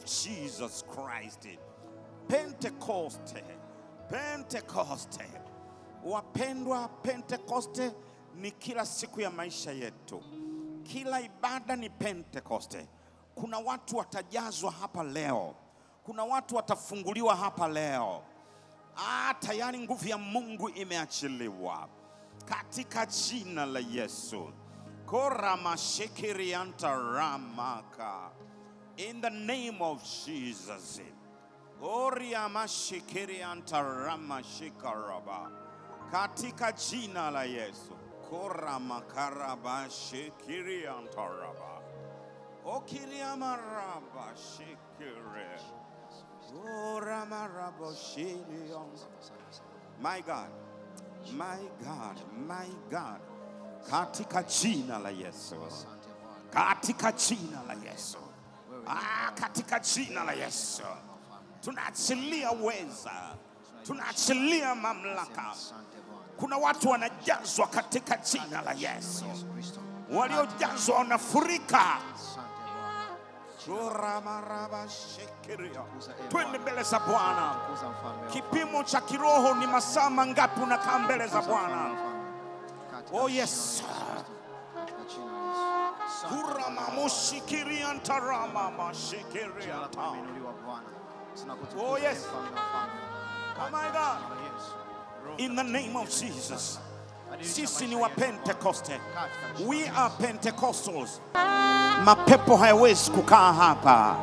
of Jesus Christ. Pentecost. Pentecost. Wapendwa, Pentekoste ni kila siku ya maisha yetu. Kila ibada ni Pentekoste. Kuna watu watajazwa hapa leo, kuna watu watafunguliwa hapa leo. Ah, tayari nguvu ya Mungu imeachiliwa katika jina la Yesu. Kora Koramashikirianta ramaka in the name of Jesus. Katika jina la Yesu. Koramakarabashikirianta raba. Okiriamaraba shikire Oramarabashirianta My God, my God, my God, katika jina la Yesu, katika jina la Yesu, ah, katika jina la Yesu, tunaachilia uweza, tunaachilia mamlaka. Kuna watu wanajazwa katika jina la Yesu, waliojazwa wanafurika. Twende mbele za Bwana. Kipimo cha kiroho ni masaa mangapi unakaa mbele za Bwana? Oh yes. Oh, yes. Oh my God. In the name of Jesus. Sisi ni wa Pentecoste. We are Pentecostals. Mapepo hayawezi kukaa hapa.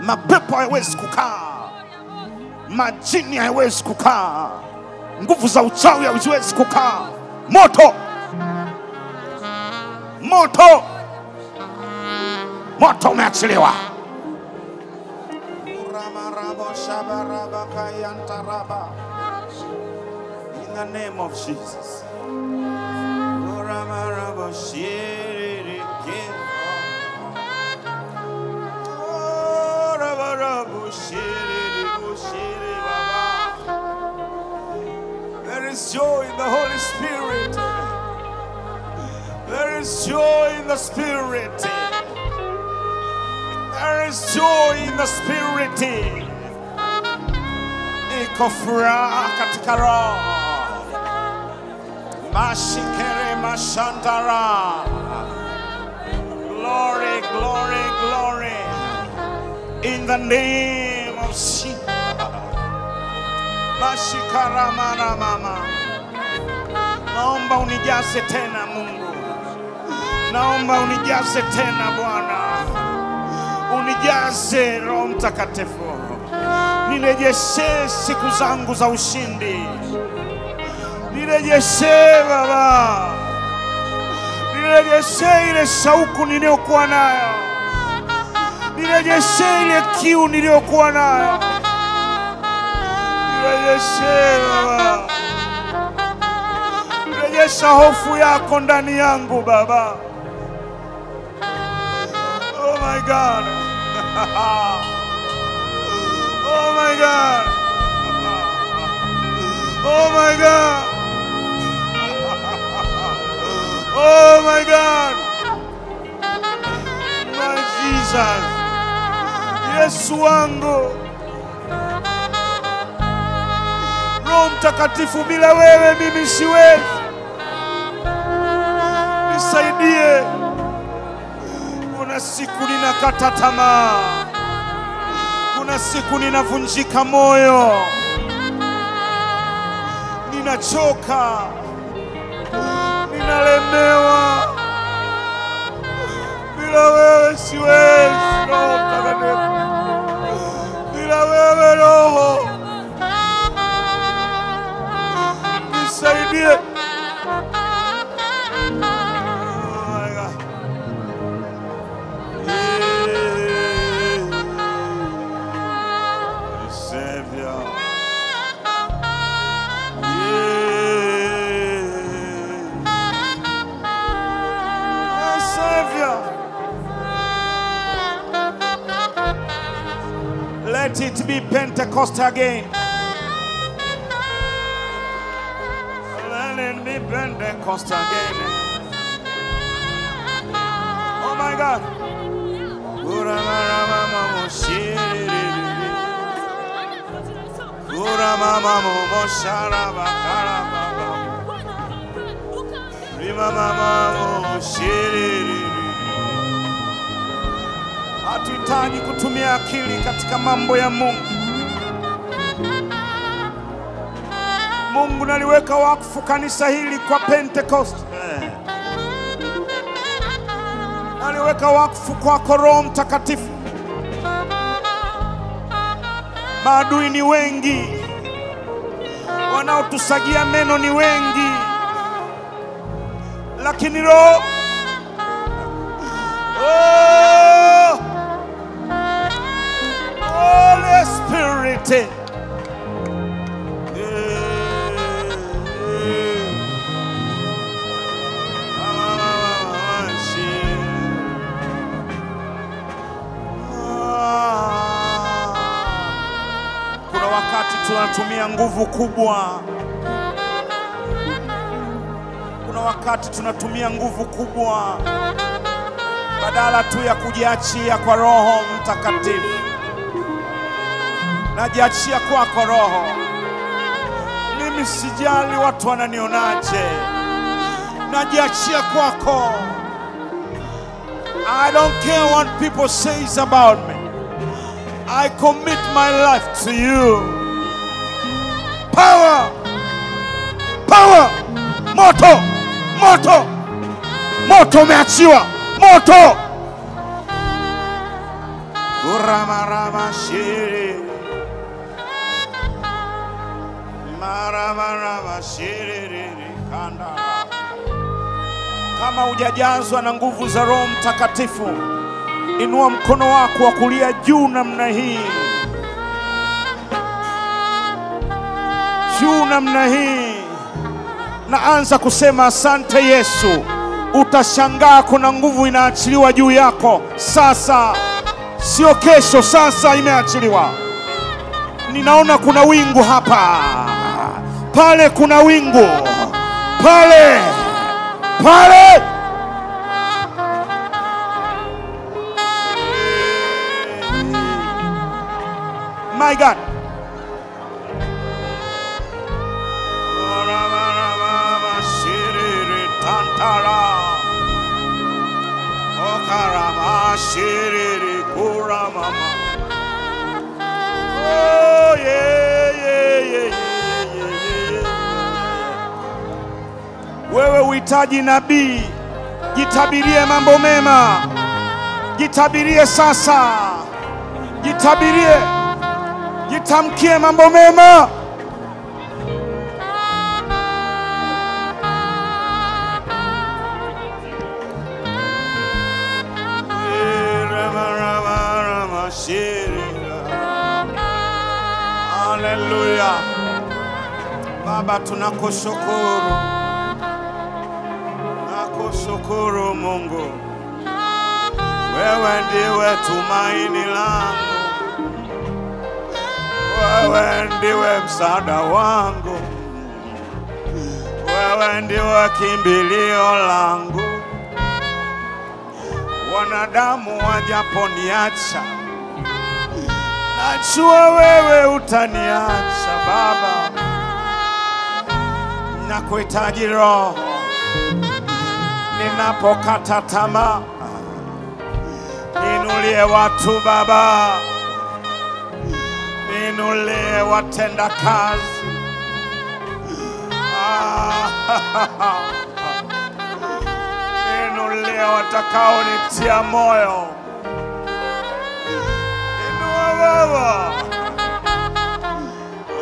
Mapepo hayawezi kukaa. Majini hayawezi kukaa. Nguvu za uchawi haziwezi kukaa. Moto. Moto. Moto umeachiliwa. In the name of Jesus. Oh, oh, there is joy in the Holy Spirit. There is joy in the Spirit. The Spirit. Iko furaha katika. Mashikere mashandara. Glory, glory, glory. In the name of Jesus. Mashikara mana mama. Naomba unijaze tena Mungu. Naomba unijaze tena Bwana. Unijaze Roho Mtakatifu. Nirejeshe siku zangu za ushindi. Nirejeshe Baba. Nirejeshe ile shauku niliyokuwa nayo. Nirejeshe ile kiu niliyokuwa nayo. Nirejeshe Baba. Rejesha hofu yako ndani yangu Baba. Oh my God. Oh my God. Oh my God. Oh my God. My Jesus. Yesu wangu. Roho Mtakatifu, bila wewe mimi siwezi. Nisaidie. Siku ninakata tamaa, kuna siku ninavunjika moyo, ninachoka, ninalemewa. Bila wewe siwezi, Roho Mtakatifu, again. Let me Pentecost again. Oh my God. Hatuhitaji kutumia akili katika mambo ya Mungu. Mungu naliweka wakfu kanisa hili kwa Pentecost. Naliweka wakfu kwako Roho Mtakatifu. Maadui ni wengi, wanaotusagia meno ni wengi, lakini Roho oh, Holy Spirit tunatumia nguvu kubwa, kuna wakati tunatumia nguvu kubwa badala tu ya kujiachia kwa Roho Mtakatifu. Najiachia kwako Roho, mimi sijali watu wananionaje, najiachia kwako. I don't care what people says about me. I commit my life to you. Power! Power! Moto! Moto! Moto umeachiwa! Moto! Uramarama shiri. Maramarama shiri kanda. Kama hujajazwa na nguvu za Roho Mtakatifu, inua mkono wako wa kulia juu namna hii, juu namna hii, naanza kusema asante Yesu. Utashangaa kuna nguvu inaachiliwa juu yako sasa, sio kesho, sasa imeachiliwa. Ninaona kuna wingu hapa, pale kuna wingu, pale pale. My God. Oh. Wewe uhitaji nabii, jitabirie mambo mema, jitabirie sasa, jitabirie, jitamkie mambo mema. Haleluya. Baba, tunakushukuru, nakushukuru Mungu, wewe ndiwe tumaini langu, wewe ndiwe msaada wangu, wewe ndiwe kimbilio langu. Wanadamu wajaponiacha, najua wewe utaniacha Baba. Nakuhitaji Roho. Ninapokata tamaa, ninulie watu Baba, ninulie watenda kazi. Ah, ninulie watakaonitia moyo, Baba.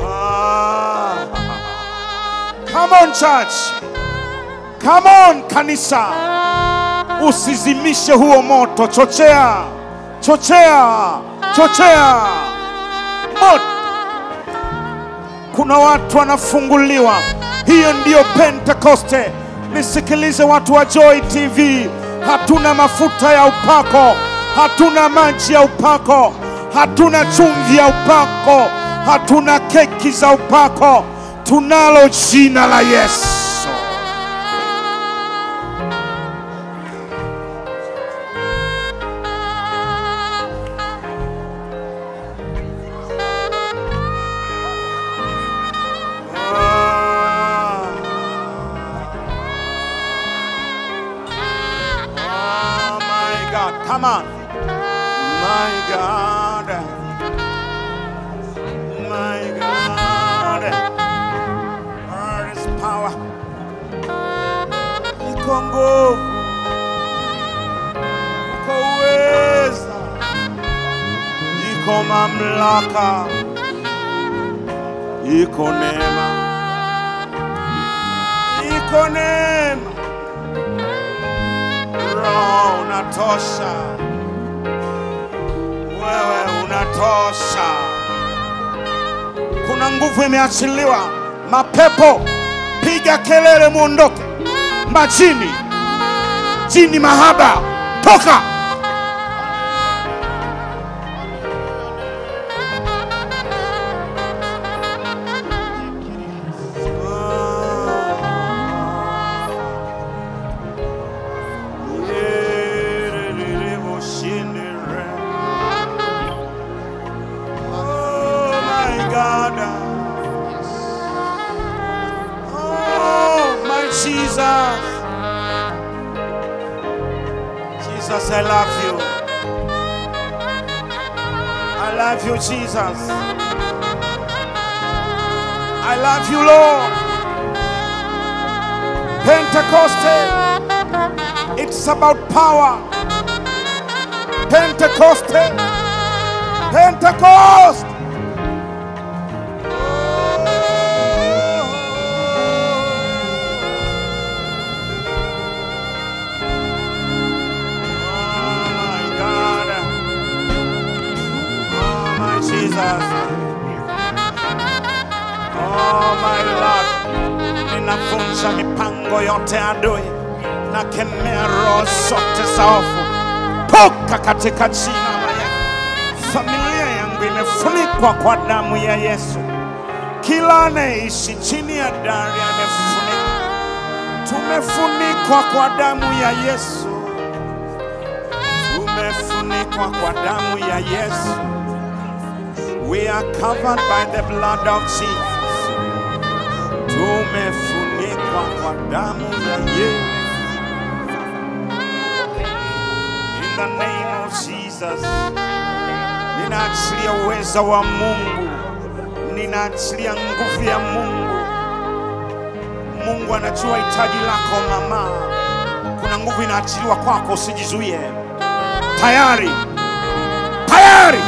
Ah. Come on church. Come on kanisa. Usizimishe huo moto, chochea. Chochea. Chochea. Moto. Kuna watu wanafunguliwa. Hiyo ndiyo Pentekoste. Nisikilize watu wa Joy TV, hatuna mafuta ya upako, hatuna maji ya upako, hatuna chumvi ya upako, hatuna keki za upako, tunalo jina la Yesu. Unatosha. Wewe unatosha. Kuna nguvu imeachiliwa. Mapepo, piga kelele, muondoke. Majini, jini mahaba, toka. About power. Pentecost, Pentecost. Oh my God. Oh my Jesus. Oh my Lord. Ninavunja mipango yote ya adui. Nakemea roho zote za hofu. Toka katika jina la Yesu. Familia yangu imefunikwa kwa damu ya Yesu. Kila anayeishi chini ya dari amefunikwa. Tumefunikwa kwa damu ya Yesu. Tumefunikwa kwa damu ya Yesu. We are covered by the blood of Jesus. Tumefunikwa kwa damu ya Yesu. The name of Jesus. Ninaachilia uweza wa Mungu. Ninaachilia nguvu ya Mungu. Mungu anajua hitaji lako mama. Kuna nguvu inaachiliwa kwako, usijizuie. Tayari, tayari,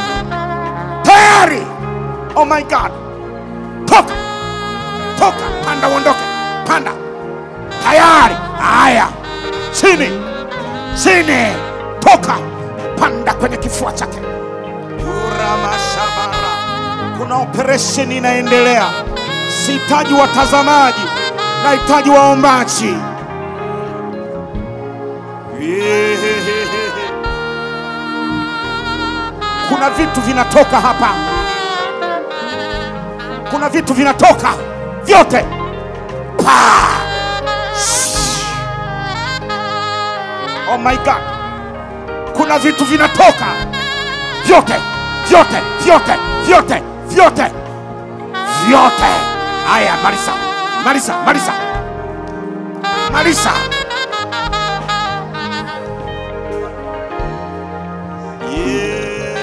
tayari. Oh my God, toka, toka, panda, uondoke, panda. Tayari. Haya, chini, chini, toka, panda kwenye kifua chake. Kuna operesheni inaendelea. Sihitaji watazamaji, nahitaji waombaji. Kuna vitu vinatoka hapa, kuna vitu vinatoka vyote. Pa! Oh my God, kuna vitu vinatoka vyote vyote vyote vyote vyote vyote. Haya, Marisa, Marisa, Marisa, Marisa. Yeah.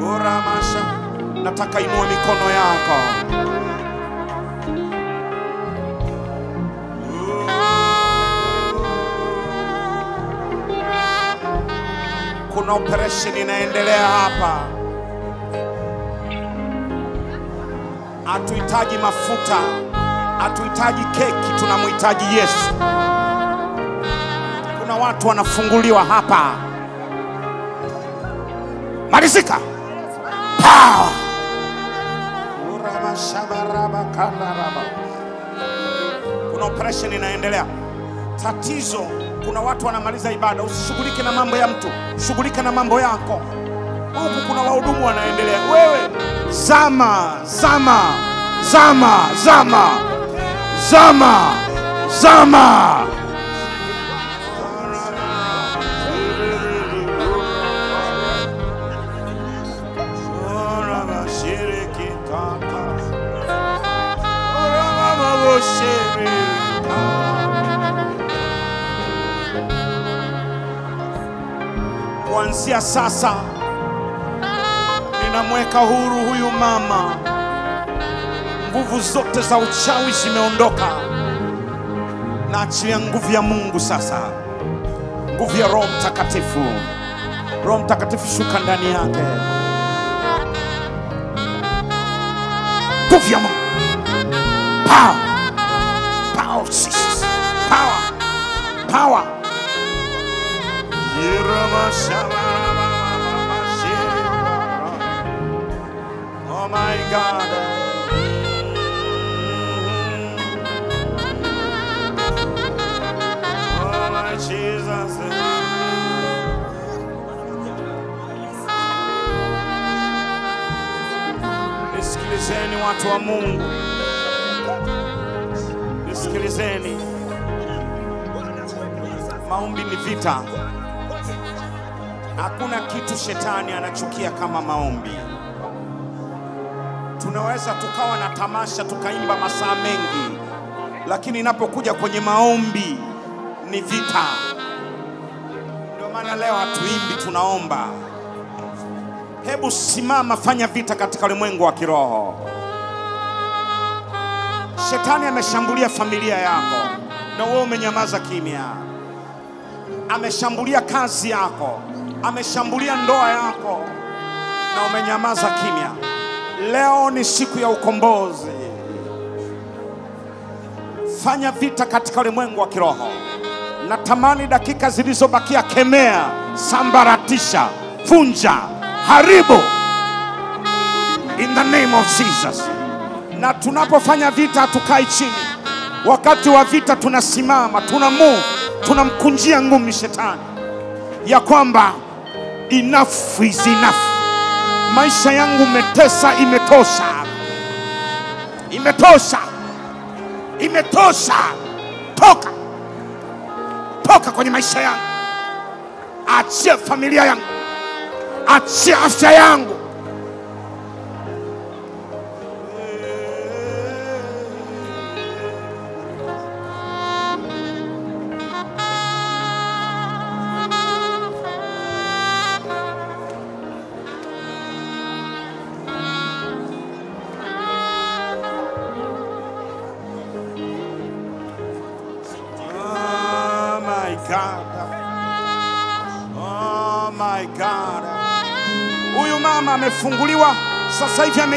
Uramasha. Nataka inua mikono yako. Kuna operation inaendelea hapa. Hatuhitaji mafuta, hatuhitaji keki, tunamhitaji Yesu. Kuna watu wanafunguliwa hapa. Malizika. Power. Kuna operation inaendelea. Tatizo, kuna watu wanamaliza ibada. Usishughulike na mambo ya mtu, shughulika na mambo yako. Huku kuna wahudumu wanaendelea. Wewe zama, zama, zama, zama, zama, zama. Kuanzia sasa ninamweka huru huyu mama. Nguvu zote za uchawi zimeondoka. Naachilia nguvu ya Mungu sasa, nguvu ya Roho Mtakatifu. Roho Mtakatifu shuka ndani yake, nguvu ya Mungu, power, power Jesus, power, power. God. Nisikilizeni watu wa Mungu, nisikilizeni. Maombi ni vita. Hakuna kitu shetani anachukia kama maombi. Tunaweza tukawa na tamasha tukaimba masaa mengi, lakini inapokuja kwenye maombi ni vita. Ndio maana leo hatuimbi, tunaomba. Hebu simama, fanya vita katika ulimwengu wa kiroho. Shetani ameshambulia familia yako na wewe umenyamaza kimya. Ameshambulia kazi yako, ameshambulia ndoa yako na umenyamaza kimya. Leo ni siku ya ukombozi. Fanya vita katika ulimwengu wa kiroho. Natamani dakika zilizobakia, kemea, sambaratisha, vunja, haribu in the name of Jesus. Na tunapofanya vita hatukai chini. Wakati wa vita tunasimama, tuna move, tunamkunjia ngumi shetani ya kwamba enough is enough. Maisha yangu metesa, imetosha, imetosha, imetosha. Toka, toka kwenye maisha yangu, achia familia yangu, achia afya yangu.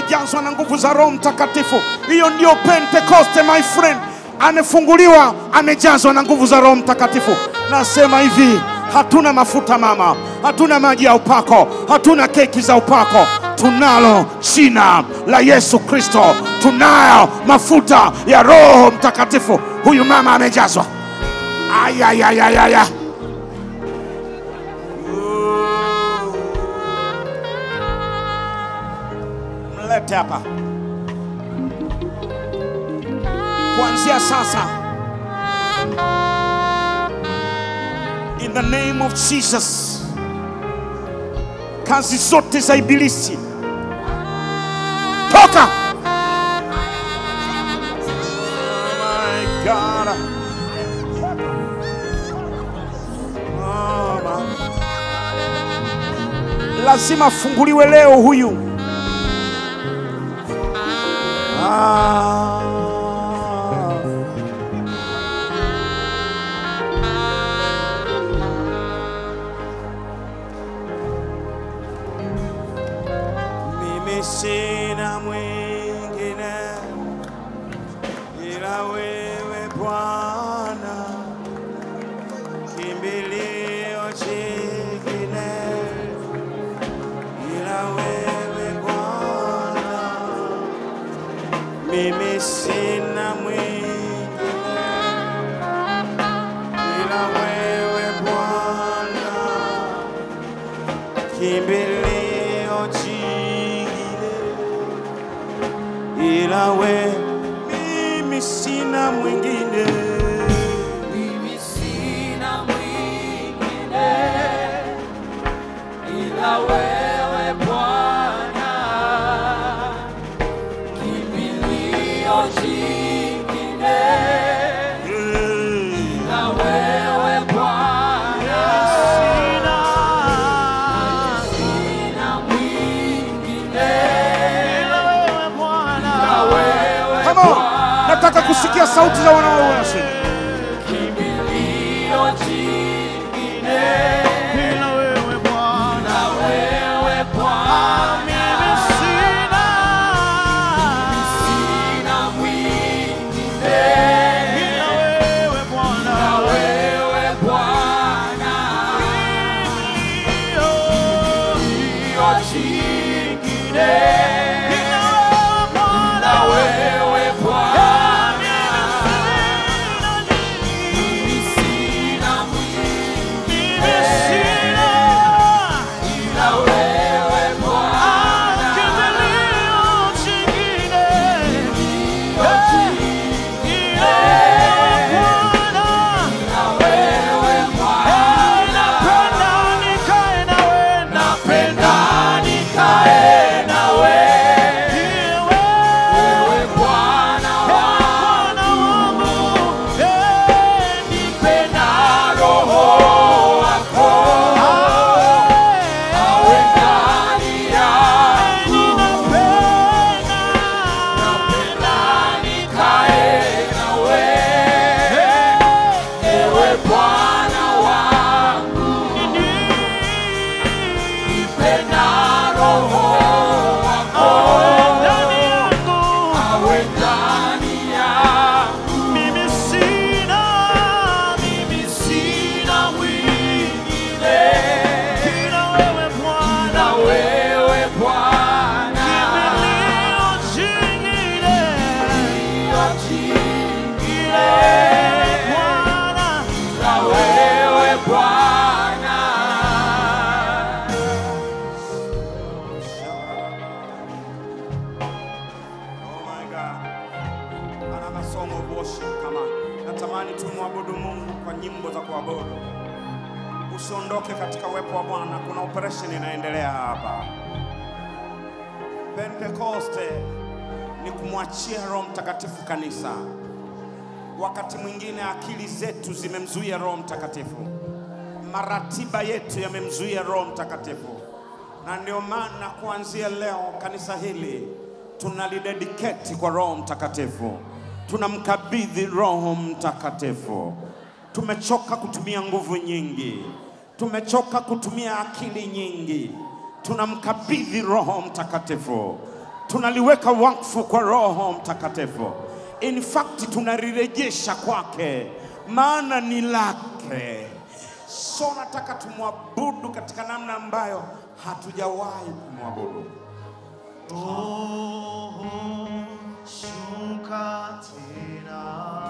Amejazwa na nguvu za Roho Mtakatifu. Hiyo ndio pentekoste my friend. Amefunguliwa, amejazwa na nguvu za Roho Mtakatifu. Nasema hivi, hatuna mafuta mama, hatuna maji ya upako, hatuna keki za upako. Tunalo jina la Yesu Kristo, tunayo mafuta ya Roho Mtakatifu. Huyu mama amejazwa. Ayayayayaya. Mlete hapa kuanzia sasa, in the name of Jesus, kazi zote za ibilisi toka. Oh, lazima funguliwe leo huyu. Mimi sina mwingine sequer saltos ao ano ao ano, senhor. zetu zimemzuia Roho Mtakatifu, maratiba yetu yamemzuia Roho Mtakatifu, na ndio maana kuanzia leo kanisa hili tunalidediketi kwa Roho Mtakatifu, tunamkabidhi Roho Mtakatifu. Tumechoka kutumia nguvu nyingi, tumechoka kutumia akili nyingi, tunamkabidhi Roho Mtakatifu, tunaliweka wakfu kwa Roho Mtakatifu. In fact tunalirejesha kwake maana ni lake. So nataka tumwabudu katika namna ambayo hatujawahi kumwabudu. Oh, shuka tena.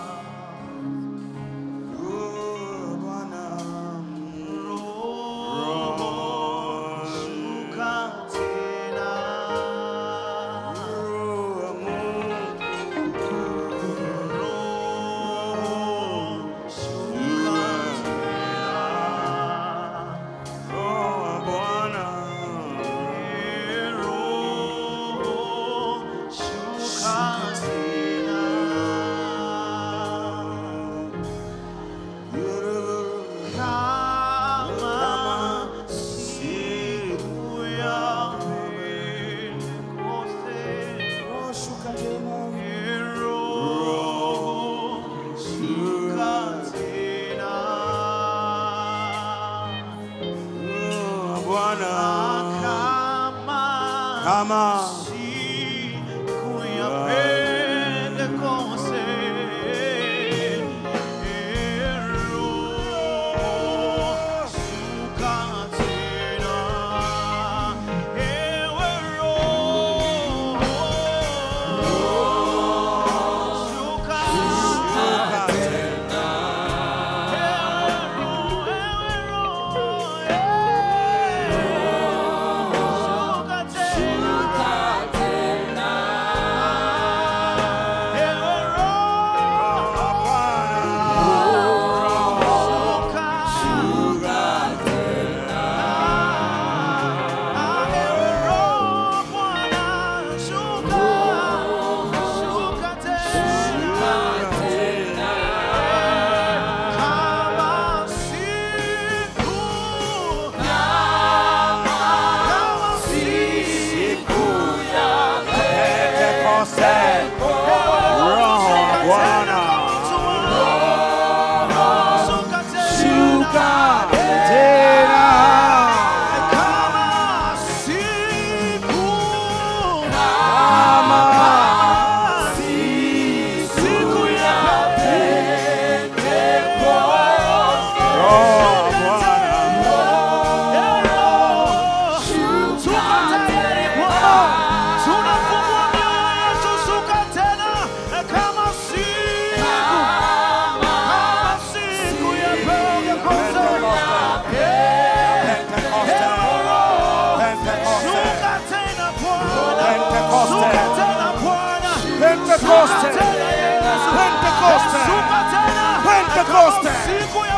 Pentecost.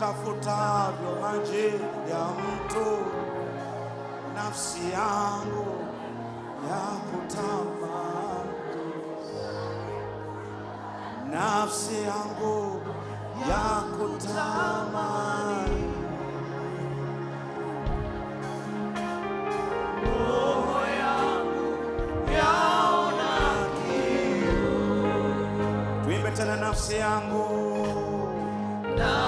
yatafutavyo maji ya mtu, nafsi yangu yakutamani, nafsi yangu yakutamani tena nafsi yangu. na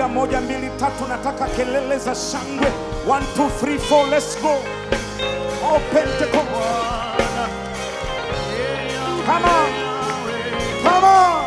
Angalia moja, mbili, tatu, nataka kelele za shangwe. One, two, three, four, let's go. Oh, Pentecost. Come on. Come on.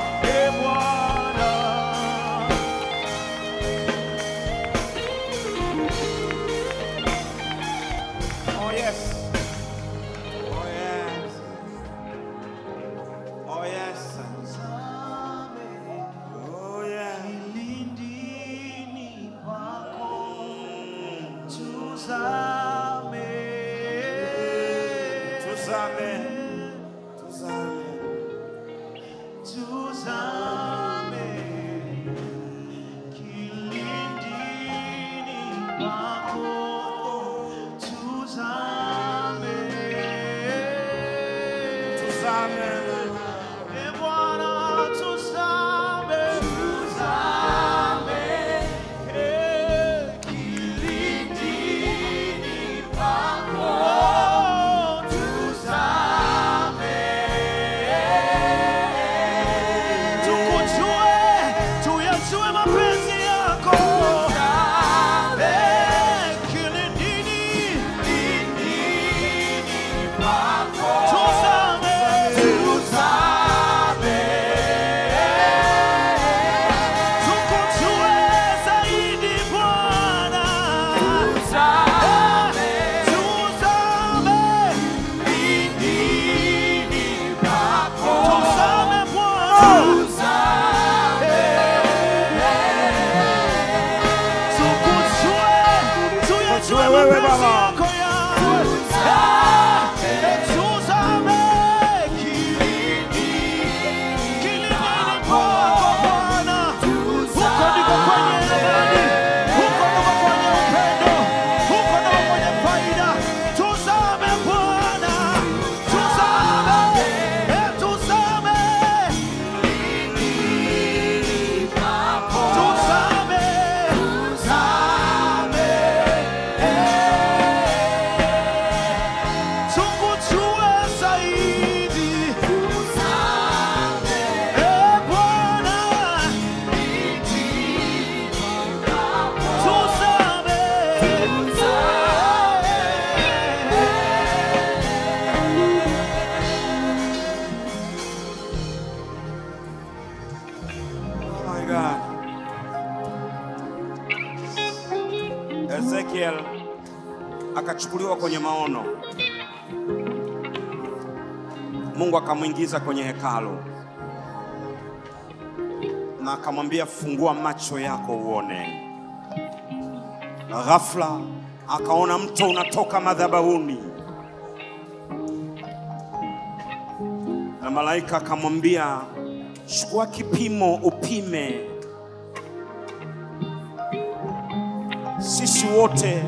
Kwenye maono. Mungu akamwingiza kwenye hekalu na akamwambia, fungua macho yako uone. Na ghafla akaona mto unatoka madhabahuni, na malaika akamwambia, chukua kipimo upime. Sisi wote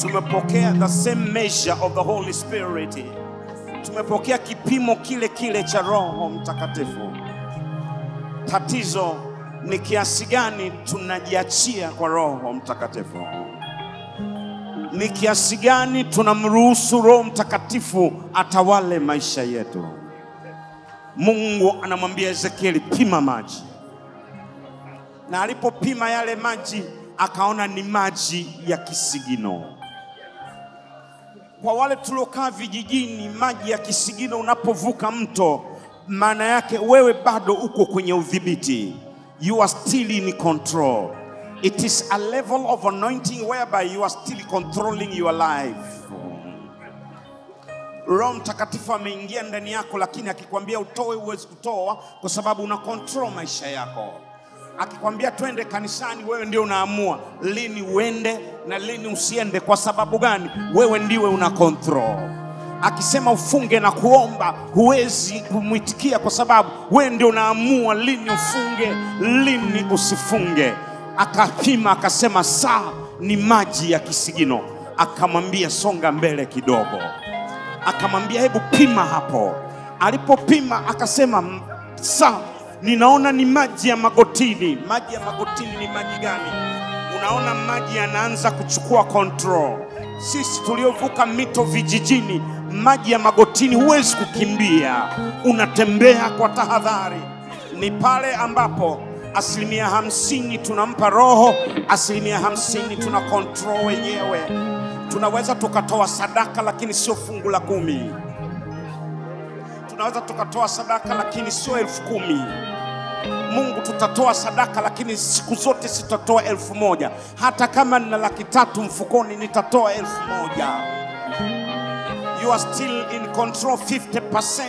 tumepokea the same measure of the Holy Spirit, tumepokea kipimo kile kile cha Roho Mtakatifu. Tatizo ni kiasi gani tunajiachia kwa Roho Mtakatifu, ni kiasi gani tunamruhusu Roho Mtakatifu atawale maisha yetu. Mungu anamwambia Ezekieli, pima maji, na alipopima yale maji akaona ni maji ya kisigino. Kwa wale tuliokaa vijijini, maji ya kisigino unapovuka mto, maana yake wewe bado uko kwenye udhibiti, you are still in control. It is a level of anointing whereby you are still controlling your life. Roho Mtakatifu ameingia ndani yako, lakini akikwambia utoe, huwezi kutoa kwa sababu una control maisha yako. Akikwambia twende kanisani, wewe ndio unaamua lini uende na lini usiende. Kwa sababu gani? Wewe ndiwe una control. Akisema ufunge na kuomba, huwezi kumwitikia kwa sababu wewe ndio unaamua lini ufunge, lini usifunge. Akapima akasema, saa ni maji ya kisigino. Akamwambia songa mbele kidogo akamwambia hebu pima hapo. Alipopima akasema saa, ninaona ni maji ya magotini. Maji ya magotini ni maji gani? Unaona maji yanaanza kuchukua control. Sisi tuliovuka mito vijijini, maji ya magotini huwezi kukimbia, unatembea kwa tahadhari. Ni pale ambapo asilimia hamsini tunampa Roho, asilimia hamsini tuna control wenyewe tunaweza tukatoa sadaka lakini sio fungu la kumi. Tunaweza tukatoa sadaka lakini sio elfu kumi. Mungu, tutatoa sadaka lakini siku zote sitatoa elfu moja. Hata kama nina laki tatu mfukoni, nitatoa elfu moja. You are still in control 50%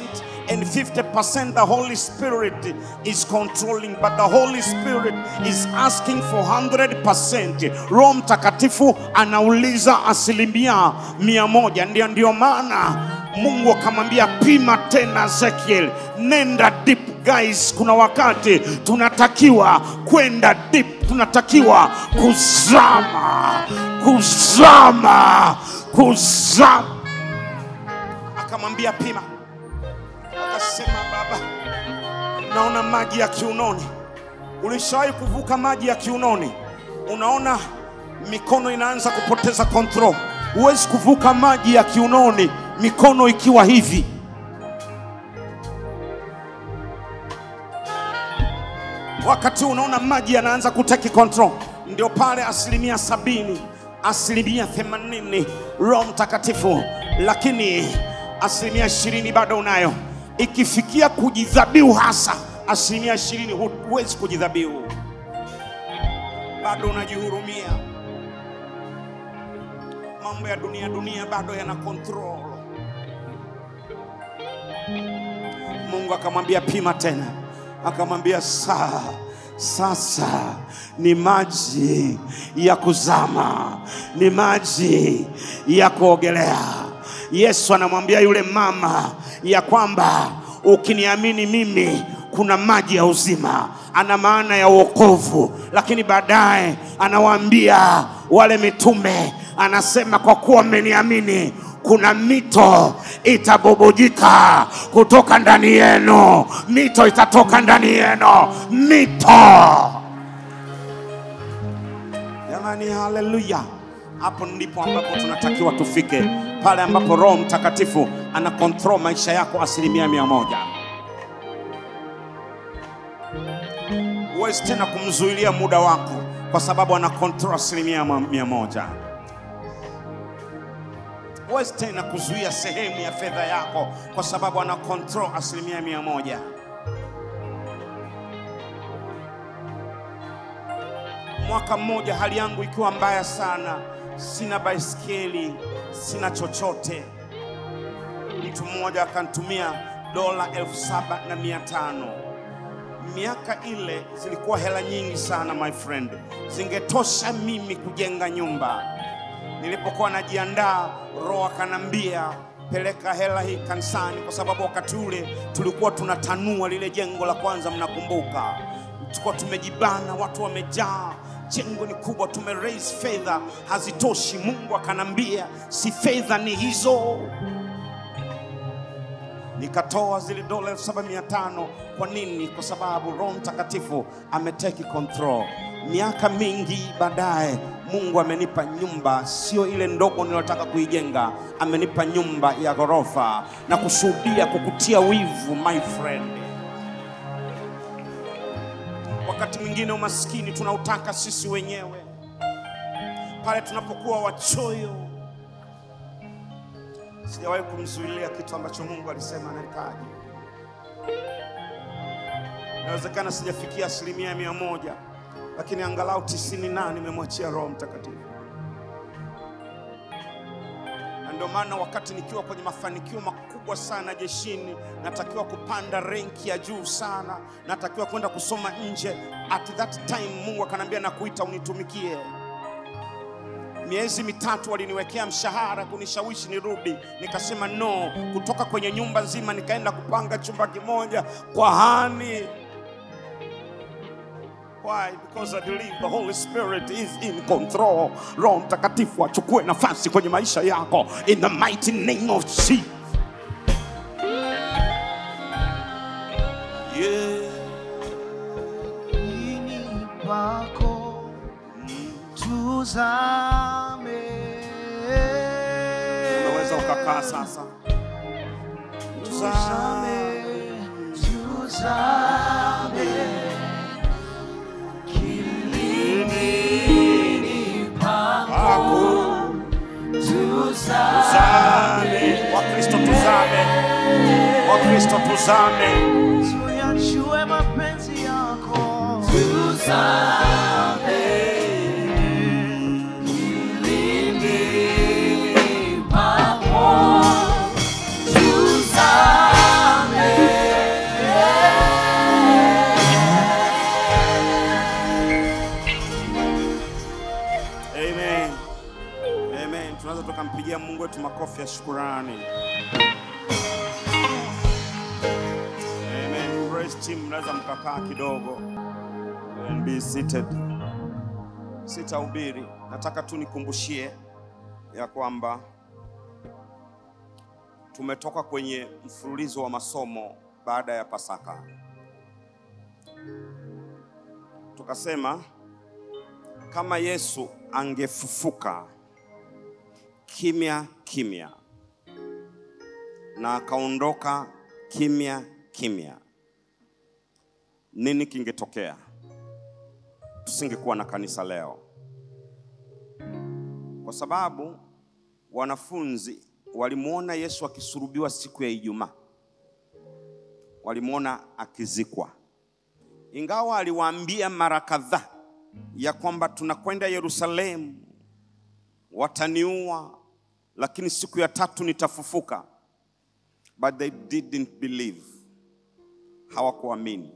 and 50% the Holy Spirit is controlling but the Holy Spirit is asking for 100%. Roho Mtakatifu anauliza asilimia mia moja. Ndio, ndio maana Mungu akamwambia pima tena Ezekiel, nenda deep guys. Kuna wakati tunatakiwa kwenda deep, tunatakiwa kuzama, kuzama, kuzama akamwambia pima. Akasema baba, naona maji ya kiunoni. Ulishawahi kuvuka maji ya kiunoni? Unaona mikono inaanza kupoteza control. Huwezi kuvuka maji ya kiunoni mikono ikiwa hivi. Wakati unaona maji yanaanza kuteki control, ndio pale asilimia sabini, asilimia themanini Roho Mtakatifu, lakini asilimia ishirini bado unayo. Ikifikia kujidhabiu hasa, asilimia ishirini hu- huwezi kujidhabiu bado unajihurumia. Mambo ya dunia dunia bado yana control. Mungu akamwambia pima tena, akamwambia saa sasa ni maji ya kuzama, ni maji ya kuogelea. Yesu anamwambia yule mama ya kwamba ukiniamini mimi kuna maji ya uzima, ana maana ya wokovu, lakini baadaye anawaambia wale mitume, anasema kwa kuwa mmeniamini kuna mito itabubujika kutoka ndani yenu, mito itatoka ndani yenu, mito. Jamani, haleluya! Hapo ndipo ambapo tunatakiwa tufike, pale ambapo Roho Mtakatifu ana control maisha yako asilimia mia moja. Huwezi tena kumzuilia muda wako kwa sababu ana control asilimia mia moja. Huwezi tena kuzuia sehemu ya fedha yako kwa sababu ana control asilimia mia moja. Mwaka mmoja hali yangu ikiwa mbaya sana, sina baisikeli, sina chochote. Mtu mmoja akanitumia dola elfu saba na mia tano. Miaka ile zilikuwa hela nyingi sana my friend, zingetosha mimi kujenga nyumba. Nilipokuwa najiandaa, Roho akanambia peleka hela hii kanisani, kwa sababu wakati ule tulikuwa tunatanua lile jengo la kwanza, mnakumbuka? Tulikuwa tumejibana, watu wamejaa, jengo ni kubwa, tume raise fedha hazitoshi. Mungu akanambia si fedha ni hizo nikatoa zile dola elfu saba mia tano. Kwa nini? Kwa sababu Roho Mtakatifu ameteki control. Miaka mingi baadaye, Mungu amenipa nyumba, sio ile ndogo nilotaka kuijenga. Amenipa nyumba ya ghorofa na kushuhudia, kukutia wivu my friend. Wakati mwingine umaskini tunautaka sisi wenyewe, pale tunapokuwa wachoyo sijawahi kumzuilia kitu ambacho Mungu alisema anahitaji. Inawezekana sijafikia asilimia mia moja, lakini angalau tisini na nimemwachia Roho Mtakatifu. Na ndio maana wakati nikiwa kwenye mafanikio makubwa sana jeshini, natakiwa kupanda renki ya juu sana, natakiwa kwenda kusoma nje. At that time Mungu akanambia, nakuita unitumikie miezi mitatu waliniwekea mshahara kunishawishi nirudi, nikasema no. Kutoka kwenye nyumba nzima nikaenda kupanga chumba kimoja kwa hani. Why? Because I believe the Holy Spirit is in control. Roho Mtakatifu achukue nafasi kwenye maisha yako in the mighty name of Jesus. Yeah. Tuzame. Unaweza ukakaa sasa. Tuzame, tuzame. Tuzame. Wakristo tuzame. Wakristo tuzame. tuyajue mapenzi yako. Amen. Makofi ya shukurani. Amen. Praise team, mnaweza mkakaa kidogo and be seated. Sitahubiri, nataka tu nikumbushie ya kwamba tumetoka kwenye mfululizo wa masomo baada ya Pasaka, tukasema kama Yesu angefufuka kimya kimya. Na akaondoka kimya kimya, nini kingetokea? Tusingekuwa na kanisa leo, kwa sababu wanafunzi walimwona Yesu akisurubiwa siku ya Ijumaa, walimwona akizikwa, ingawa aliwaambia mara kadhaa ya kwamba tunakwenda Yerusalemu, wataniua, lakini siku ya tatu nitafufuka. But they didn't believe, hawakuamini.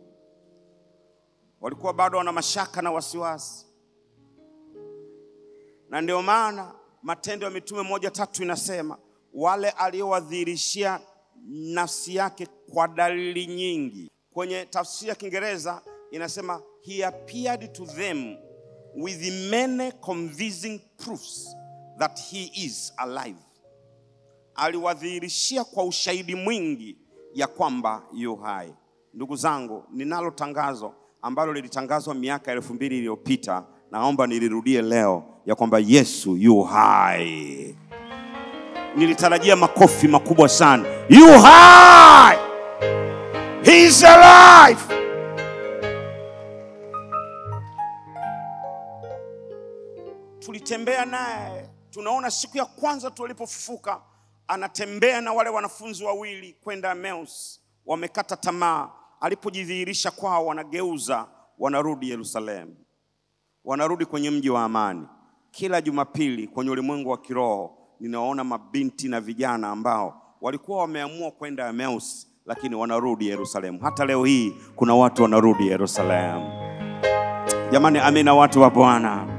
Walikuwa bado wana mashaka na wasiwasi, na ndio maana Matendo ya Mitume moja tatu inasema wale aliowadhihirishia nafsi yake kwa dalili nyingi. Kwenye tafsiri ya Kiingereza inasema he appeared to them with many convincing proofs that he is alive. Aliwadhihirishia kwa ushahidi mwingi ya kwamba yu hai. Ndugu zangu, ninalo tangazo ambalo lilitangazwa miaka elfu mbili iliyopita. Naomba nilirudie leo ya kwamba Yesu yu hai. Nilitarajia makofi makubwa sana. Yu hai, he is alive. tulitembea naye. Tunaona siku ya kwanza tulipofufuka, anatembea na wale wanafunzi wawili kwenda Emmaus, wamekata tamaa. Alipojidhihirisha kwao, wanageuza, wanarudi Yerusalemu, wanarudi kwenye mji wa amani. kila Jumapili kwenye ulimwengu wa kiroho ninaona mabinti na vijana ambao walikuwa wameamua kwenda Emmaus, lakini wanarudi Yerusalemu. Hata leo hii kuna watu wanarudi Yerusalemu. Jamani, amina, watu wa Bwana.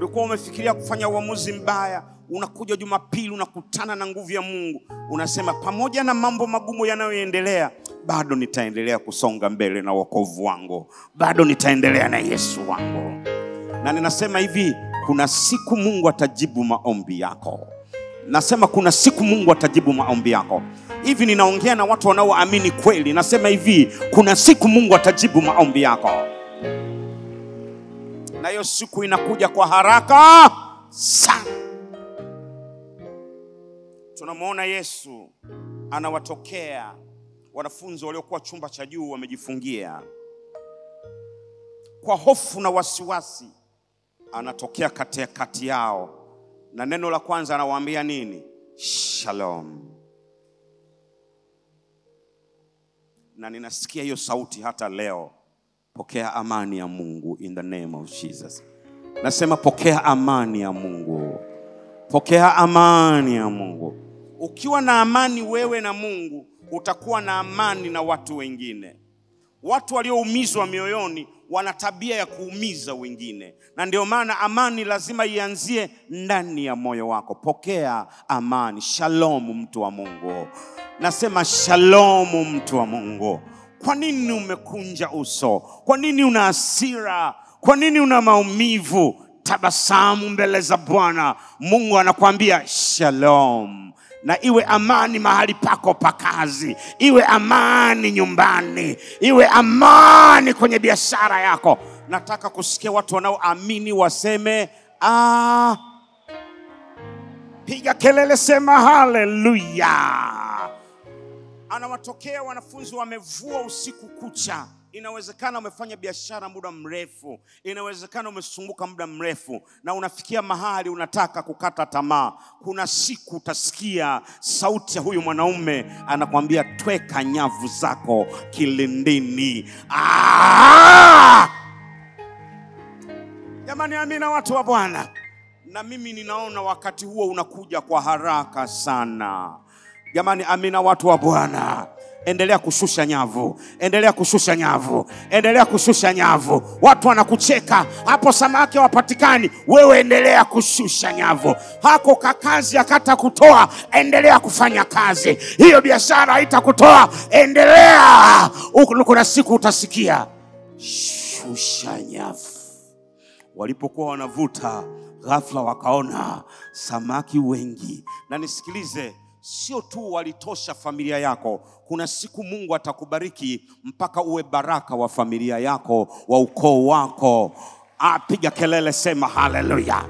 Ulikuwa umefikiria kufanya uamuzi mbaya, unakuja Jumapili unakutana na nguvu ya Mungu, unasema pamoja na mambo magumu yanayoendelea, bado nitaendelea kusonga mbele na wokovu wangu, bado nitaendelea na Yesu wangu. Na ninasema hivi, kuna siku Mungu atajibu maombi yako. Nasema kuna siku Mungu atajibu maombi yako. Hivi ninaongea na watu wanaoamini kweli. Nasema hivi, kuna siku Mungu atajibu maombi yako na hiyo siku inakuja kwa haraka sana. Tunamwona Yesu anawatokea wanafunzi waliokuwa chumba cha juu wamejifungia kwa hofu na wasiwasi, anatokea kati kati yao, na neno la kwanza anawaambia nini? Shalom. Na ninasikia hiyo sauti hata leo pokea amani ya Mungu in the name of Jesus. Nasema pokea amani ya Mungu, pokea amani ya Mungu. Ukiwa na amani wewe na Mungu, utakuwa na amani na watu wengine. Watu walioumizwa mioyoni wana tabia ya kuumiza wengine, na ndio maana amani lazima ianzie ndani ya moyo wako. Pokea amani. shalomu mtu wa Mungu. Nasema shalomu mtu wa Mungu. Kwa nini umekunja uso? Kwa nini una hasira? Kwa nini una maumivu? Tabasamu mbele za Bwana. Mungu anakuambia shalom, na iwe amani mahali pako pa kazi, iwe amani nyumbani, iwe amani kwenye biashara yako. Nataka kusikia watu wanaoamini waseme ah. Piga kelele, sema haleluya anawatokea wanafunzi wamevua usiku kucha. Inawezekana umefanya biashara muda mrefu, inawezekana umesumbuka muda mrefu, na unafikia mahali unataka kukata tamaa. Kuna siku utasikia sauti ya huyu mwanaume anakwambia, tweka nyavu zako kilindini. Ah! Jamani, amina, watu wa Bwana. Na mimi ninaona wakati huo unakuja kwa haraka sana. Jamani, amina, watu wa Bwana. Endelea kushusha nyavu, endelea kushusha nyavu, endelea kushusha nyavu. Watu wanakucheka hapo, samaki hawapatikani, wewe endelea kushusha nyavu. Hako kakazi akata kutoa, endelea kufanya kazi. Hiyo biashara haitakutoa, endelea. Kuna siku utasikia shusha nyavu. Walipokuwa wanavuta, ghafla wakaona samaki wengi. Na nisikilize, sio tu walitosha familia yako. Kuna siku Mungu atakubariki mpaka uwe baraka wa familia yako, wa ukoo wako. apiga kelele, sema haleluya!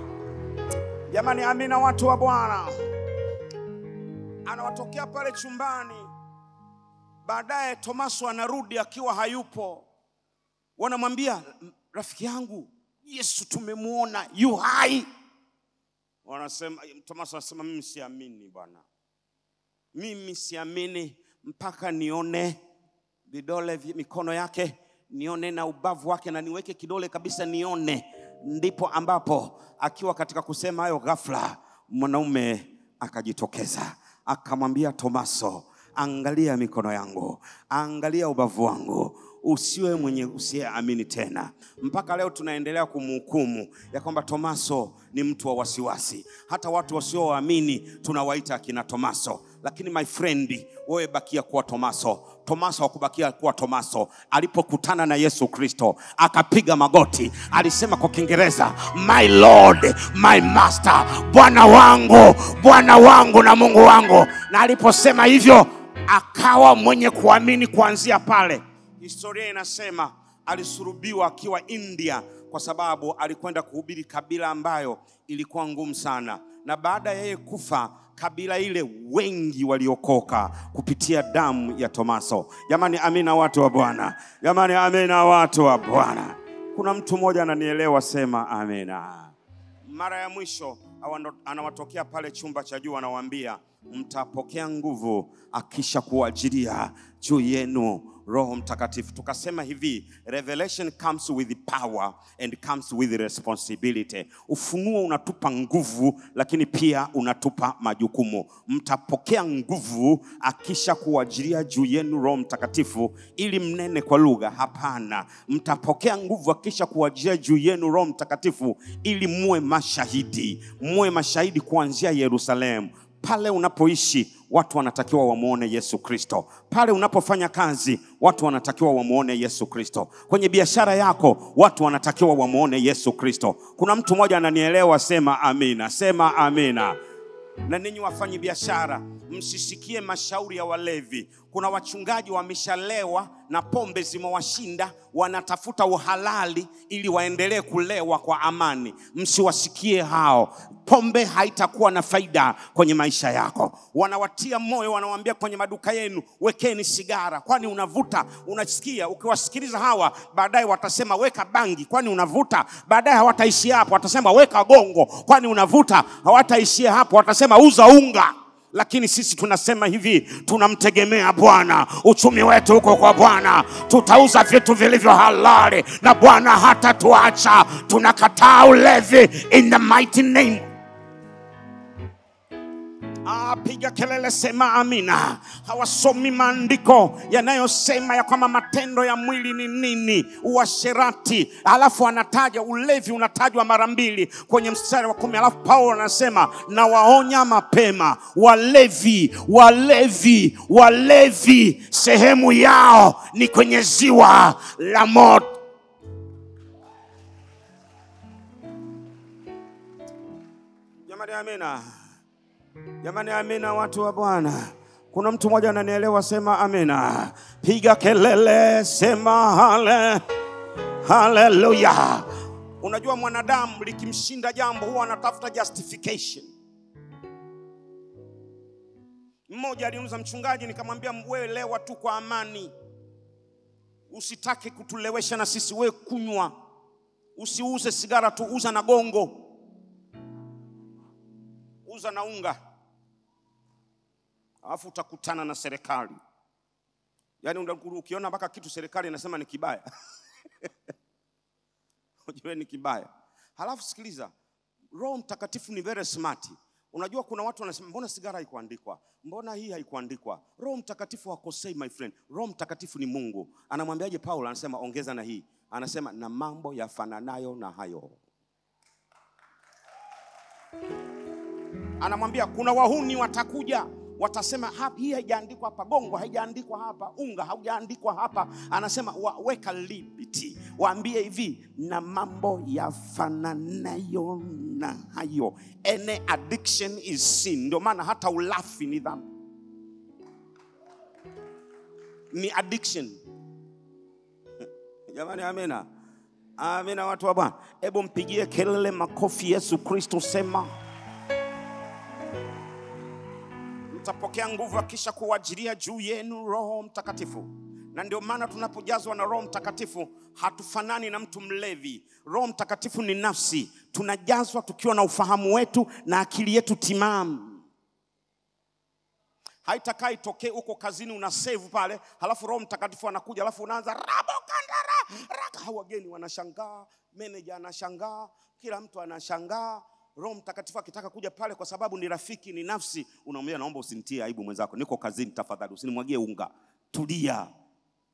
Jamani, amina, watu wa Bwana. Anawatokea pale chumbani, baadaye Tomaso anarudi akiwa hayupo. Wanamwambia, rafiki yangu Yesu tumemwona yu hai. Wanasema, Tomaso anasema mimi siamini bwana mimi siamini mpaka nione vidole mikono yake, nione na ubavu wake, na niweke kidole kabisa nione. Ndipo ambapo akiwa katika kusema hayo, ghafla mwanaume akajitokeza akamwambia Tomaso, angalia mikono yangu, angalia ubavu wangu, usiwe mwenye usiyeamini tena. Mpaka leo tunaendelea kumhukumu ya kwamba Tomaso ni mtu wa wasiwasi. Hata watu wasioamini tunawaita akina Tomaso, lakini my friend, wewe bakia kuwa Tomaso. Tomaso hakubakia kuwa Tomaso. Alipokutana na Yesu Kristo akapiga magoti, alisema kwa Kiingereza, my Lord, my master, Bwana wangu, Bwana wangu na Mungu wangu. Na aliposema hivyo akawa mwenye kuamini kuanzia pale. Historia inasema alisurubiwa akiwa India kwa sababu alikwenda kuhubiri kabila ambayo ilikuwa ngumu sana, na baada ya yeye kufa kabila ile wengi waliokoka kupitia damu ya Tomaso. Jamani, amina watu wa Bwana. Jamani, amina watu wa Bwana. Kuna mtu mmoja ananielewa, sema amina. Mara ya mwisho anawatokea pale chumba cha juu, anawaambia mtapokea nguvu akisha kuajiria juu yenu roho mtakatifu. Tukasema hivi revelation comes with power and comes with responsibility. Ufunuo unatupa nguvu lakini pia unatupa majukumu. Mtapokea nguvu akisha kuajiria juu yenu roho mtakatifu ili mnene kwa lugha. Hapana. Mtapokea nguvu akisha kuajiria juu yenu roho mtakatifu ili muwe mashahidi. Muwe mashahidi kuanzia yerusalemu pale unapoishi watu wanatakiwa wamwone yesu kristo. Pale unapofanya kazi watu wanatakiwa wamwone yesu kristo. Kwenye biashara yako watu wanatakiwa wamwone yesu kristo. Kuna mtu mmoja ananielewa sema amina sema amina. Na ninyi wafanyi biashara msisikie mashauri ya walevi kuna wachungaji wameshalewa na pombe zimewashinda wanatafuta uhalali ili waendelee kulewa kwa amani. Msiwasikie hao. Pombe haitakuwa na faida kwenye maisha yako. Wanawatia moyo wanawambia kwenye maduka yenu wekeni sigara. Kwani unavuta? Unasikia? Ukiwasikiliza hawa baadaye watasema weka bangi. Kwani unavuta? Baadaye hawataishia hapo watasema weka gongo. Kwani unavuta? Hawataishia hapo watasema uza unga lakini sisi tunasema hivi tunamtegemea bwana. Uchumi wetu huko kwa bwana. Tutauza vitu vilivyo halali na bwana hatatuacha. Tunakataa ulevi in the mighty name Ah, piga kelele sema amina. Hawasomi maandiko yanayosema ya kwamba matendo ya mwili ni nini? Uasherati. Alafu anataja ulevi unatajwa mara mbili kwenye mstari wa kumi. Alafu paulo anasema nawaonya mapema. Walevi walevi walevi sehemu yao ni kwenye ziwa la moto jamani amina Jamani, amina, watu wa Bwana. Kuna mtu mmoja ananielewa, sema amina. Piga kelele, sema hale, haleluya. Unajua mwanadamu likimshinda jambo huwa anatafuta justification. Mmoja alimza mchungaji, nikamwambia wewe lewa tu kwa amani, usitake kutulewesha na sisi, wewe kunywa, usiuze sigara tu, uza na gongo, uza na unga alafu utakutana na serikali. Yaani ukiona mpaka kitu serikali inasema ni kibaya ujue ni kibaya. Halafu sikiliza, Roho Mtakatifu ni very smart. Unajua kuna watu wanasema mbona sigara haikuandikwa, mbona hii haikuandikwa. Roho Mtakatifu hakosei my friend. Roho Mtakatifu ni Mungu. Anamwambiaje Paulo? Anasema ongeza na hii, anasema na mambo yafananayo na hayo. anamwambia kuna wahuni watakuja watasema hapa, hii haijaandikwa hapa gongo haijaandikwa hapa unga haujaandikwa hapa. Anasema waweka limiti, waambie hivi na mambo yafananayo na hayo any addiction is sin. Ndio maana hata ulafi ni dhambi. Ni addiction. Jamani amina. Amina watu wa bwana. Hebu mpigie kelele makofi yesu kristo sema mtapokea nguvu akisha kuajiria juu yenu roho mtakatifu. Na ndio maana tunapojazwa na roho mtakatifu hatufanani na mtu mlevi. Roho mtakatifu ni nafsi. Tunajazwa tukiwa na ufahamu wetu na akili yetu timamu. Haitakaa itokee huko kazini una save pale halafu roho mtakatifu anakuja alafu unaanza rabo kandara raka. Wageni wanashangaa meneja anashangaa kila mtu anashangaa roho mtakatifu akitaka kuja pale kwa sababu ni rafiki ni nafsi unamwambia naomba usinitie aibu mwenzako. Niko kazini tafadhali usinimwagie unga. Tulia.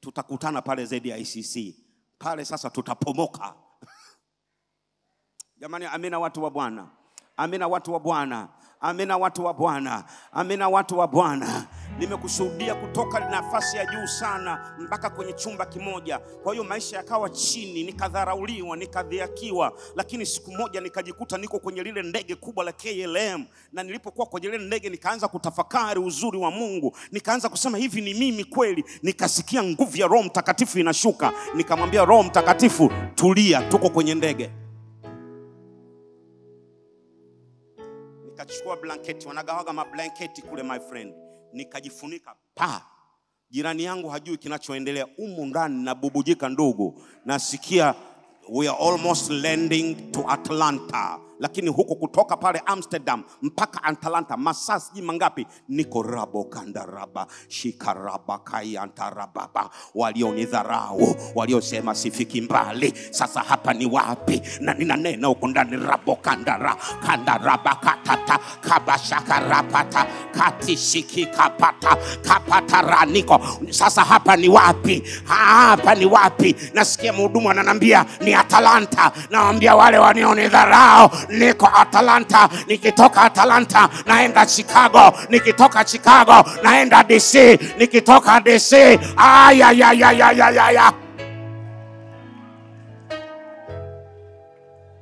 Tutakutana pale ZICC pale sasa tutapomoka. Jamani amina watu wa bwana. Amina watu wa bwana. Amina watu wa bwana. Amina watu wa bwana nimekushuhudia kutoka nafasi ya juu sana mpaka kwenye chumba kimoja. Kwa hiyo maisha yakawa chini nikadharauliwa nikadhiakiwa. Lakini siku moja nikajikuta niko kwenye lile ndege kubwa la klm na nilipokuwa kwenye lile ndege nikaanza kutafakari uzuri wa mungu. Nikaanza kusema hivi ni mimi kweli? Nikasikia nguvu ya roho mtakatifu inashuka. Nikamwambia roho mtakatifu tulia tuko kwenye ndege. Nikachukua blanketi wanagawaga mablanketi kule my friend nikajifunika pa. Jirani yangu hajui kinachoendelea. Umu ndani nabubujika ndugu. Nasikia we are almost landing to atlanta lakini huko kutoka pale Amsterdam mpaka Atalanta masaa sijui mangapi, niko rabo kandaraba shikaraba kaiantarababa. Walionidharau, waliosema sifiki mbali, sasa hapa ni wapi? Na nina neno huko ndani rabo kandara kandaraba katata kabashakarapata katishiki kapata kapataraniko. Sasa hapa ni wapi? Hapa ni wapi? Nasikia mhudumu ananiambia ni Atalanta. Nawambia wale wanaonidharau, niko Atalanta. Nikitoka Atalanta naenda Chicago, nikitoka Chicago naenda DC, nikitoka DC ayayayayayaya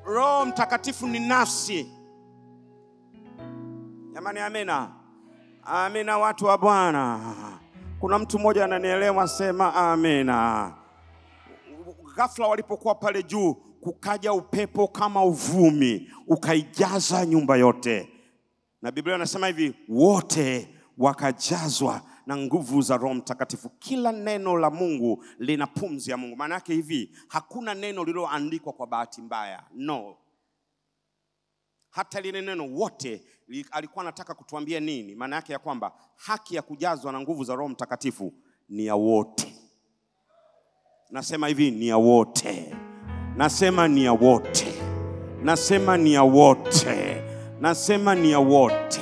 Roho Mtakatifu ni nafsi. Jamani, amina, amina, watu wa Bwana. Kuna mtu mmoja ananielewa, sema amina. Ghafla walipokuwa pale juu, kukaja upepo kama uvumi, ukaijaza nyumba yote, na Biblia anasema hivi, wote wakajazwa na nguvu za Roho Mtakatifu. Kila neno la Mungu lina pumzi ya Mungu. Maana yake hivi, hakuna neno lililoandikwa kwa bahati mbaya, no hata lile neno wote li- alikuwa anataka kutuambia nini? Maana yake ya kwamba haki ya kujazwa na nguvu za Roho Mtakatifu ni ya wote. Nasema hivi ni ya wote, nasema ni ya wote, nasema ni ya wote, nasema ni ya wote.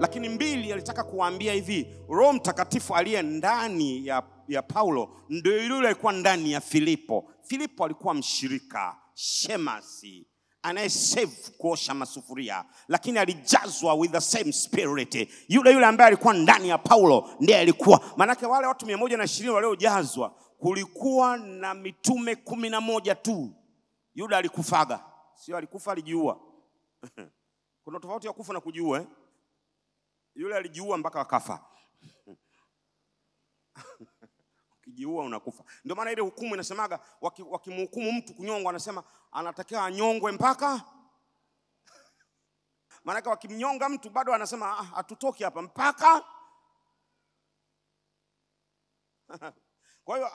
Lakini mbili, alitaka kuwaambia hivi, Roho Mtakatifu aliye ndani ya, ya Paulo ndio yule alikuwa ndani ya Filipo. Filipo alikuwa mshirika shemasi anayesave kuosha masufuria, lakini alijazwa with the same spirit. Yule yule ambaye alikuwa ndani ya Paulo ndiye alikuwa, maanake wale watu mia moja na ishirini waliojazwa, kulikuwa na mitume kumi na moja tu. Yuda alikufaga, sio alikufa, alijiua. Kuna tofauti ya kufa na kujiua eh? Yule alijiua mpaka akafa. Ukijiua unakufa. Ndio maana ile hukumu inasemaga, wakimhukumu waki- mtu kunyongwa, anasema anatakiwa anyongwe mpaka maanake wakimnyonga mtu bado anasema "Ah, hatutoki hapa mpaka kwa hiyo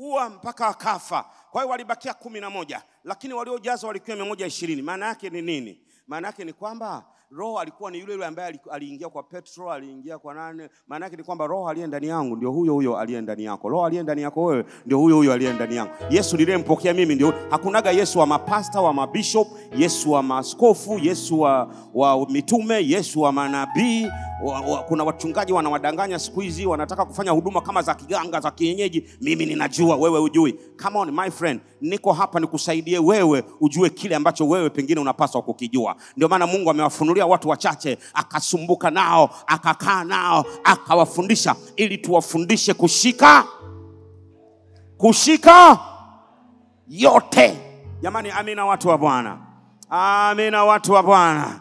alijiua mpaka wakafa. Kwa hiyo walibakia kumi na moja, lakini waliojazwa walikuwa mia moja ishirini. Maana yake ni nini? Maana yake ni kwamba Roho alikuwa ni yule yule ambaye aliingia kwa Petro, aliingia kwa nane. Maana yake ni kwamba Roho aliye ndani yangu ndio huyo huyo aliye ndani yako. Roho aliye ndani yako wewe ndio huyo huyo aliye ndani yangu. Yesu niliyempokea mimi ndio hakunaga Yesu wa mapasta, wa mabishop, Yesu wa maaskofu, Yesu wa, wa mitume, Yesu wa manabii. Wa, wa, kuna wachungaji wanawadanganya siku hizi, wanataka kufanya huduma kama za kiganga za kienyeji. Mimi ninajua, wewe ujui Come on my friend, niko hapa nikusaidie wewe ujue kile ambacho wewe pengine unapaswa kukijua. Ndio maana Mungu amewafunulia watu wachache, akasumbuka nao, akakaa nao, akawafundisha ili tuwafundishe kushika kushika yote. Jamani, amina watu wa Bwana, amina watu wa Bwana.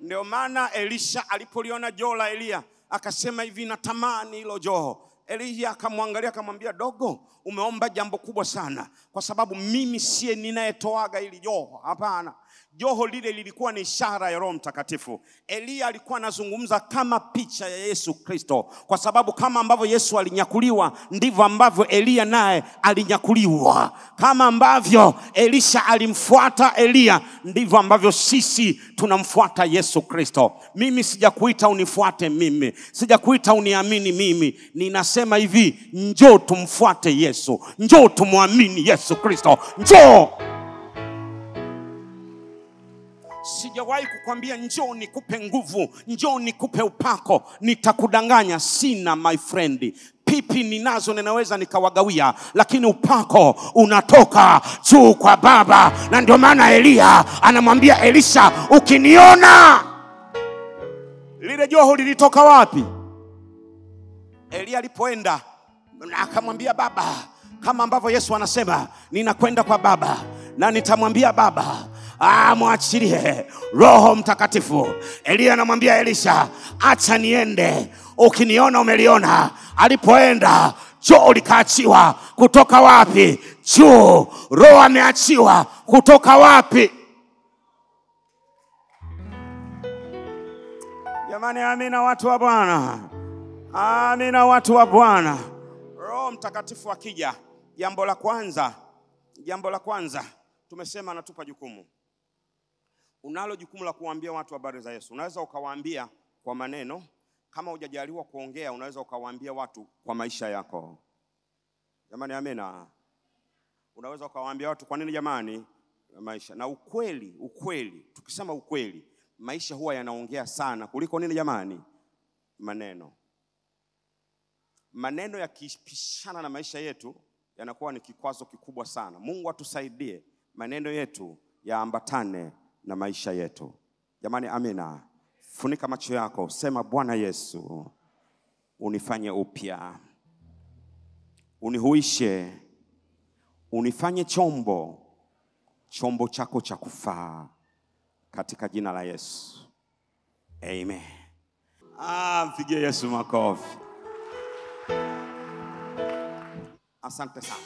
Ndio maana Elisha alipoliona joo la Eliya akasema hivi, natamani hilo joho. Eliya akamwangalia akamwambia, dogo, umeomba jambo kubwa sana, kwa sababu mimi siye ninayetoaga ili joho. Hapana, joho lile lilikuwa ni ishara ya Roho Mtakatifu. Eliya alikuwa anazungumza kama picha ya Yesu Kristo, kwa sababu kama ambavyo Yesu alinyakuliwa ndivyo ambavyo Eliya naye alinyakuliwa. Kama ambavyo Elisha alimfuata Eliya ndivyo ambavyo sisi tunamfuata Yesu Kristo. Mimi sijakuita unifuate mimi, sijakuita uniamini mimi. Ninasema hivi, njoo tumfuate Yesu, njoo tumwamini Yesu Kristo, njoo Sijawahi kukwambia njoo nikupe nguvu, njoo nikupe upako, nitakudanganya. Sina my friend. Pipi ninazo ninaweza nikawagawia, lakini upako unatoka juu kwa Baba, na ndio maana Eliya anamwambia Elisha, ukiniona. Lile joho lilitoka wapi? Eliya alipoenda na akamwambia Baba, kama ambavyo Yesu anasema, ninakwenda kwa Baba na nitamwambia Baba Ah, mwachilie Roho Mtakatifu. Eliya anamwambia Elisha, acha niende, ukiniona umeliona. Alipoenda joo likaachiwa kutoka wapi? Juu. Roho ameachiwa kutoka wapi? Jamani, amina watu wa Bwana, amina watu wa Bwana. Roho Mtakatifu akija, jambo la kwanza, jambo la kwanza tumesema anatupa jukumu unalo jukumu la kuwaambia watu habari za Yesu. Unaweza ukawaambia kwa maneno, kama hujajaliwa kuongea, unaweza ukawaambia watu kwa maisha yako. Jamani, amena. Unaweza ukawaambia watu kwa nini jamani, maisha na ukweli. Ukweli, tukisema ukweli, maisha huwa yanaongea sana kuliko nini jamani, maneno. Maneno yakipishana na maisha yetu yanakuwa ni kikwazo kikubwa sana. Mungu atusaidie maneno yetu yaambatane na maisha yetu. Jamani, amina. Funika macho yako, sema Bwana Yesu, unifanye upya, unihuishe, unifanye chombo chombo chako cha kufaa katika jina la Yesu, amen. Ah, mpigie Yesu makofi. Asante sana.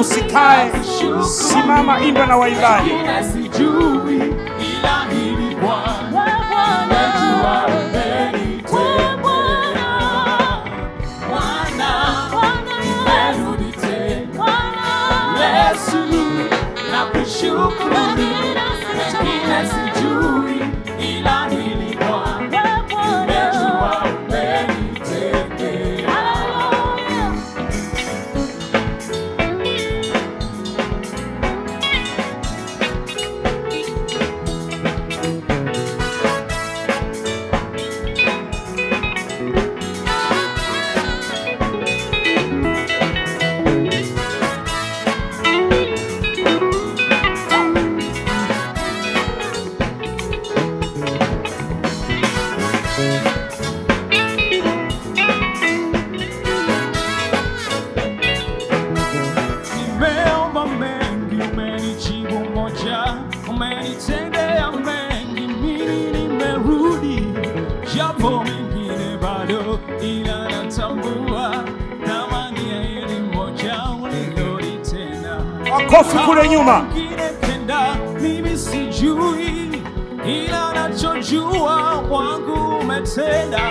Usikae, simama, imba na waimbaji. Makofi kule nyuma. Mimi sijui, ila nachojua wangu umetenda.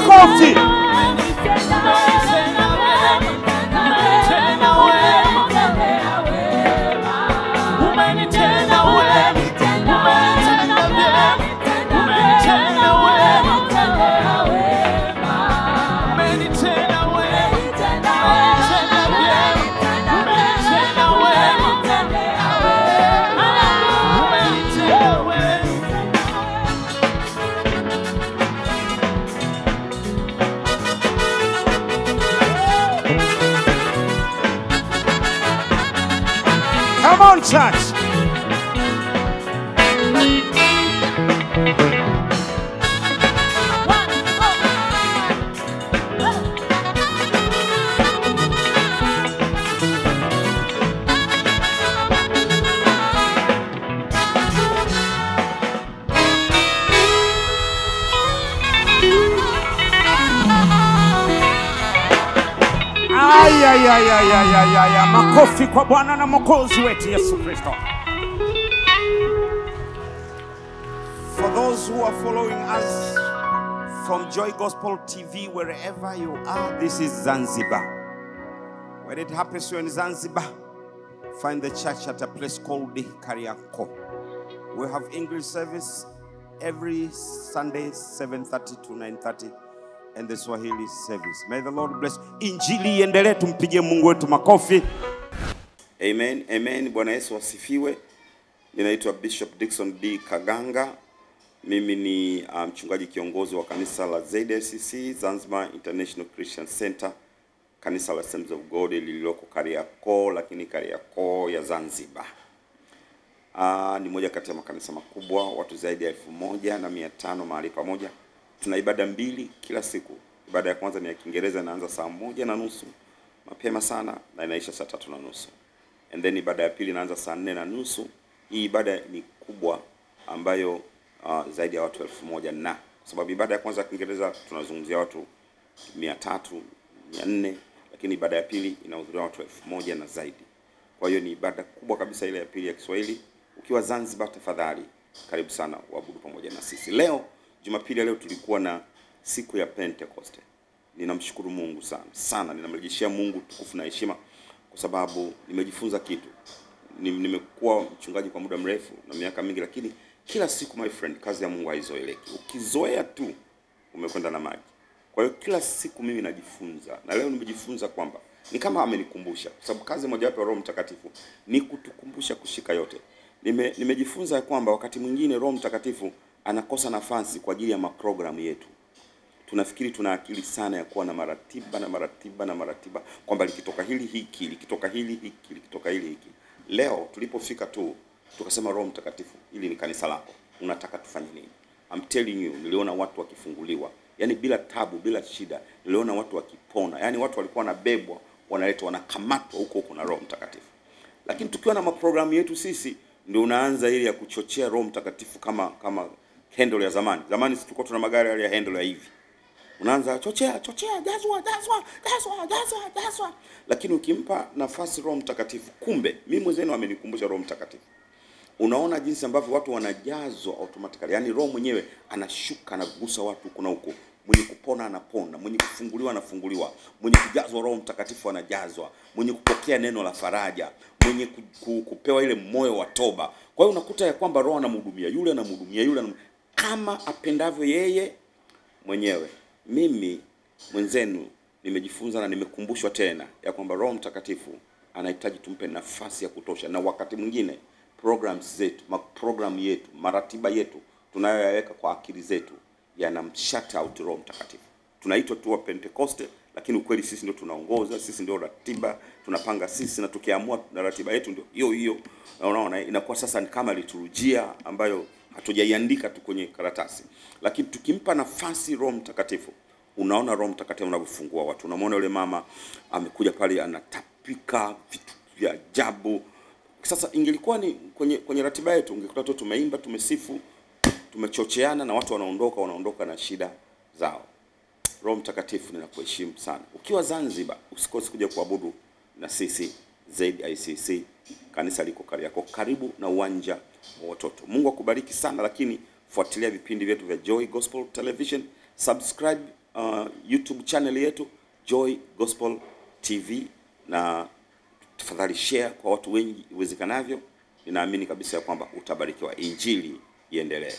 Yes, Ay, ay, ay, ay, ay, ay. Makofi kwa Bwana na Mwokozi wetu Yesu Kristo. For those who are following us from Joy Gospel TV, wherever you are, this is Zanzibar. When it happens you're in Zanzibar, find the church at a place called Kariako. We have English service every Sunday, 7:30 to 9:30, and the Swahili service. May the Lord bless. Injili iendelee, tumpigie Mungu wetu makofi. Amen, amen. Bwana Yesu asifiwe. Ninaitwa Bishop Dickson D Kaganga. Mimi ni mchungaji mchungaji kiongozi wa kanisa la ZLCC Zanzibar International Christian Center, kanisa la Assemblies of God lililoko Kariakoo, lakini Kariakoo ya Zanzibar. Uh, ni moja kati ya makanisa makubwa, watu zaidi ya elfu moja na mia tano mahali pamoja. Tuna ibada mbili kila siku. Ibada ya kwanza ni ya Kiingereza, inaanza saa moja na nusu mapema sana na inaisha saa tatu na nusu and then ibada ya pili inaanza saa nne na nusu. Hii ibada ni kubwa ambayo uh, zaidi ya watu elfu moja na kwa sababu ibada ya kwanza ya Kiingereza tunazungumzia watu mia tatu mia nne lakini ibada ya pili inahudhuria watu elfu moja na zaidi. Kwa hiyo ni ibada kubwa kabisa ile ya pili ya Kiswahili. Ukiwa Zanzibar, tafadhali karibu sana uabudu pamoja na sisi. Leo Jumapili leo tulikuwa na siku ya Pentecost. Ninamshukuru Mungu sana sana, ninamrejeshea Mungu tukufu na heshima kwa sababu nimejifunza kitu. Ni- Nimekuwa mchungaji kwa muda mrefu na miaka mingi, lakini kila siku my friend, kazi ya Mungu haizoeleki. Ukizoea tu umekwenda na maji. Kwa hiyo kila siku mimi najifunza, na leo nimejifunza kwamba ni kama amenikumbusha, kwa sababu kazi mojawapo ya Roho Mtakatifu ni kutukumbusha kushika yote. Nime, nimejifunza kwamba wakati mwingine Roho Mtakatifu anakosa nafasi kwa ajili ya maprogramu yetu. Tunafikiri tuna akili sana ya kuwa na maratiba na maratiba na maratiba kwamba likitoka hili hiki likitoka hili hiki likitoka hili hiki. Leo tulipofika tu tukasema roho mtakatifu hili ni kanisa lako. Unataka tufanye nini? I'm telling you niliona watu wakifunguliwa. Yani bila tabu bila shida niliona watu wakipona. Yani watu walikuwa wanabebwa wanaletwa wanakamatwa huko huko na roho mtakatifu. Lakini tukiwa na maprogramu yetu sisi ndio unaanza ile ya kuchochea roho mtakatifu kama kama handle ya zamani. Zamani sisi tulikuwa tuna magari yale ya handle ya hivi. Unaanza chochea chochea jazwa jazwa jazwa jazwa jazwa. Lakini ukimpa nafasi roho mtakatifu kumbe mimi mwenzenu amenikumbusha roho mtakatifu. Unaona jinsi ambavyo watu wanajazwa automatically. Yaani roho mwenyewe anashuka anagusa watu kuna huko. Mwenye kupona anapona. Mwenye kufunguliwa anafunguliwa. Mwenye kujazwa roho mtakatifu anajazwa. Mwenye kupokea neno la faraja. Mwenye ku, ku, kupewa ile moyo wa toba. Kwa hiyo unakuta ya kwamba roho anamhudumia. Yule anamhudumia yule anam... kama apendavyo yeye mwenyewe. Mimi mwenzenu nimejifunza na nimekumbushwa tena ya kwamba roho mtakatifu anahitaji tumpe nafasi ya kutosha. Na wakati mwingine programs zetu program yetu maratiba yetu tunayoyaweka kwa akili zetu yana out roho mtakatifu. Tunaitwa tu wa Pentecoste, lakini ukweli sisi ndio tunaongoza sisi ndio ratiba tunapanga sisi na tukiamua na ratiba yetu ndio hiyo hiyo. Na unaona inakuwa sasa ni kama liturujia ambayo hatujaiandika tu kwenye karatasi. Lakini tukimpa nafasi roho mtakatifu unaona roho mtakatifu anavyofungua watu. Unamwona yule mama amekuja pale anatapika vitu vya ajabu. Sasa ingelikuwa ni kwenye kwenye ratiba yetu ungekuta tu tumeimba tumesifu tumechocheana na watu wanaondoka wanaondoka na shida zao. Roho mtakatifu ninakuheshimu sana. Ukiwa zanzibar usikose kuja kuabudu na sisi zicc kanisa liko kariako karibu na uwanja wa watoto mungu akubariki sana lakini fuatilia vipindi vyetu vya joy gospel television subscribe uh, YouTube channel yetu Joy Gospel TV na tafadhali share kwa watu wengi iwezekanavyo. Ninaamini kabisa ya kwamba utabarikiwa. Injili iendelee.